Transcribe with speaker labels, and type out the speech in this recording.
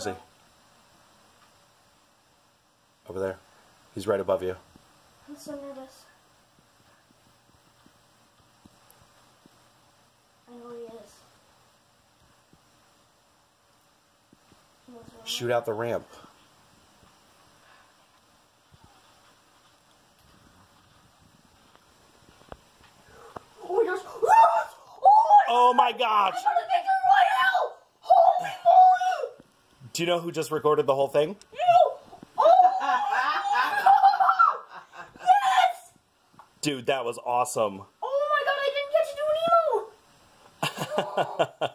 Speaker 1: is he? Over there. He's right above you.
Speaker 2: I'm so nervous. I know he is. He where
Speaker 1: Shoot out the ramp.
Speaker 2: Oh. Oh,
Speaker 1: Oh my gosh! Do you know who just recorded the whole thing?
Speaker 2: You! Oh! yes!
Speaker 1: Dude, that was awesome.
Speaker 2: Oh my god, I didn't get to do an emo!